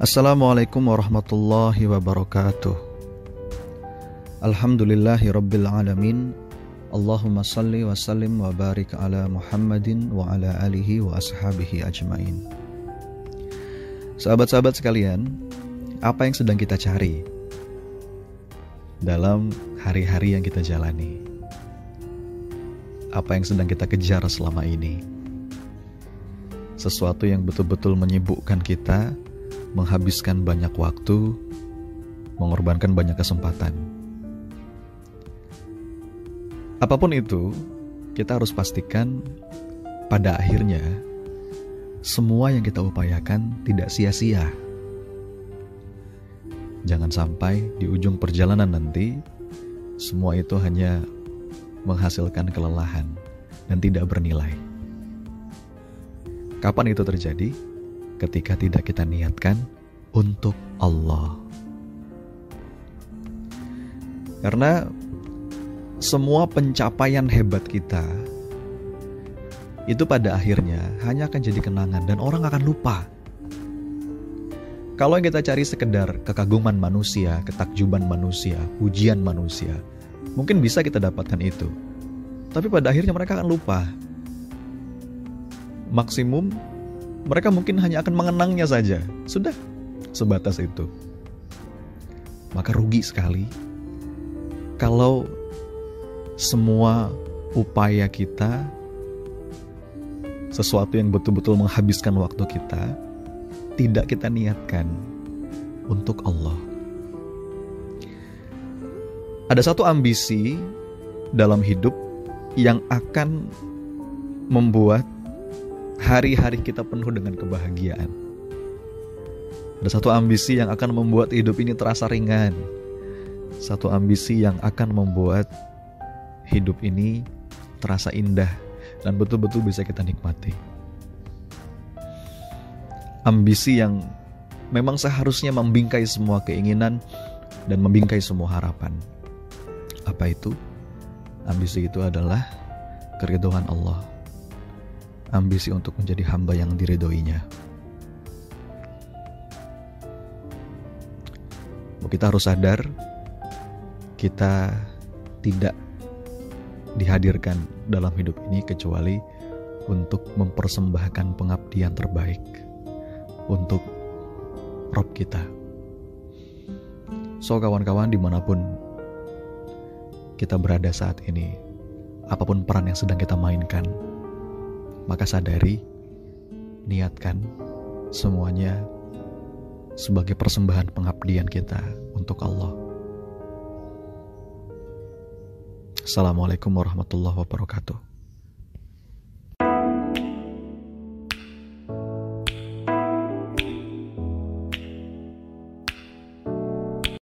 Assalamualaikum warahmatullahi wabarakatuh Alhamdulillahi rabbil alamin Allahumma salli wa sallim wa barik ala Muhammadin wa ala alihi wa ashabihi ajmain Sahabat-sahabat sekalian, apa yang sedang kita cari dalam hari-hari yang kita jalani? Apa yang sedang kita kejar selama ini? Sesuatu yang betul-betul menyibukkan kita menghabiskan banyak waktu, mengorbankan banyak kesempatan. Apa pun itu, kita harus pastikan pada akhirnya semua yang kita upayakan tidak sia-sia. Jangan sampai di ujung perjalanan nanti semua itu hanya menghasilkan kelelahan dan tidak bernilai. Kapan itu terjadi? Ketika tidak kita niatkan untuk Allah. Karena semua pencapaian hebat kita itu pada akhirnya hanya akan jadi kenangan dan orang akan lupa. Kalau yang kita cari sekedar kekaguman manusia, ketakjuban manusia, ujian manusia, mungkin bisa kita dapatkan itu. Tapi pada akhirnya mereka akan lupa. Maksimum mereka mungkin hanya akan mengenangnya saja. Sudah, sebatas itu. Maka rugi sekali kalau semua upaya kita, sesuatu yang betul-betul menghabiskan waktu kita, tidak kita niatkan untuk Allah. Ada satu ambisi dalam hidup yang akan membuat hari-hari kita penuh dengan kebahagiaan. Ada satu ambisi yang akan membuat hidup ini terasa ringan. Satu ambisi yang akan membuat hidup ini terasa indah dan betul-betul bisa kita nikmati. Ambisi yang memang seharusnya membingkai semua keinginan dan membingkai semua harapan. Apa itu? Ambisi itu adalah keriduan Allah ambisi untuk menjadi hamba yang diridhoinya. Kita harus sadar kita tidak dihadirkan dalam hidup ini kecuali untuk mempersembahkan pengabdian terbaik untuk Rob kita. So kawan-kawan di mana pun kita berada saat ini, apa pun peran yang sedang kita mainkan, maka sadari, niatkan semuanya sebagai persembahan pengabdian kita untuk Allah. Assalamualaikum warahmatullahi wabarakatuh.